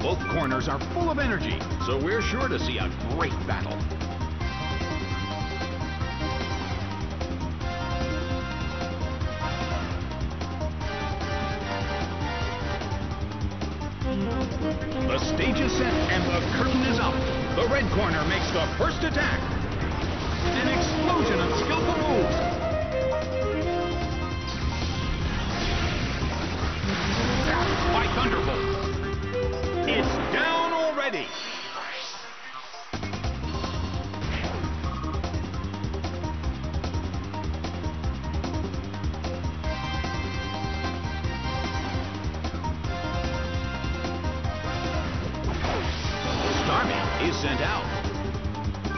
Both corners are full of energy, so we're sure to see a great battle. The stage is set and the curtain is up. The red corner makes the first attack. An explosion of skillful moves. Is sent out.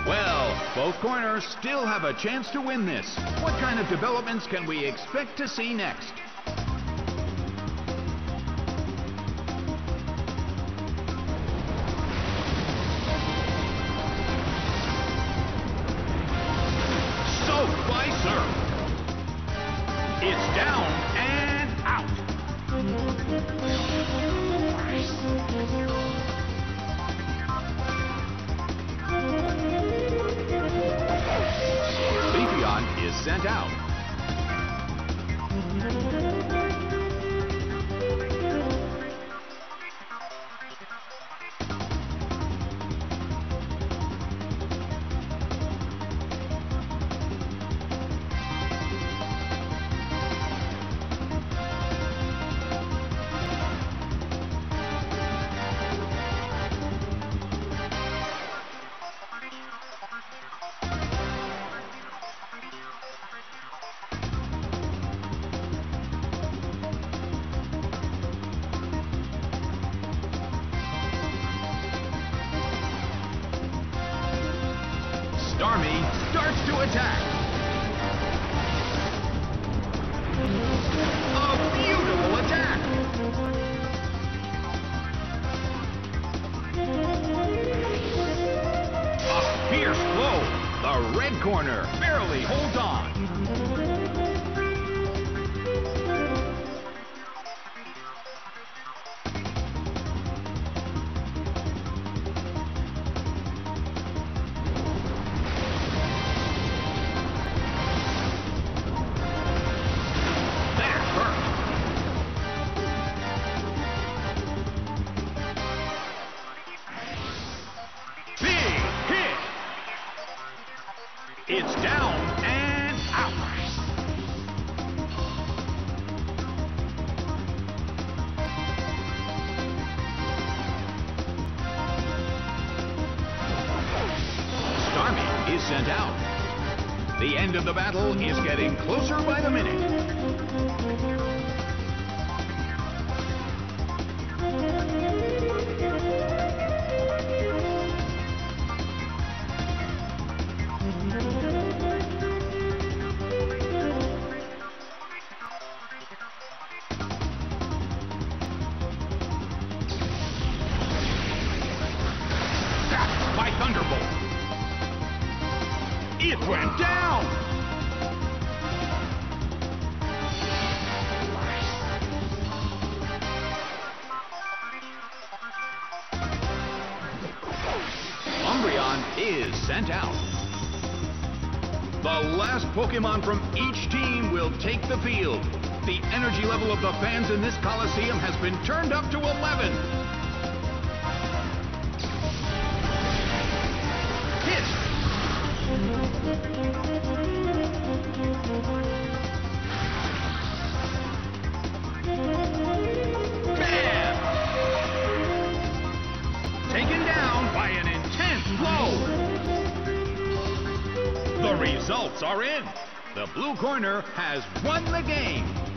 Well, both corners still have a chance to win this. What kind of developments can we expect to see next? Sent out. Starmie starts to attack. A beautiful attack. A fierce blow. The red corner barely holds on. It's down and out. Starmie is sent out. The end of the battle is getting closer by the minute. Thunderbolt. It went down! Umbreon is sent out. The last Pokemon from each team will take the field. The energy level of the fans in this Coliseum has been turned up to 11. Results are in. The blue corner has won the game.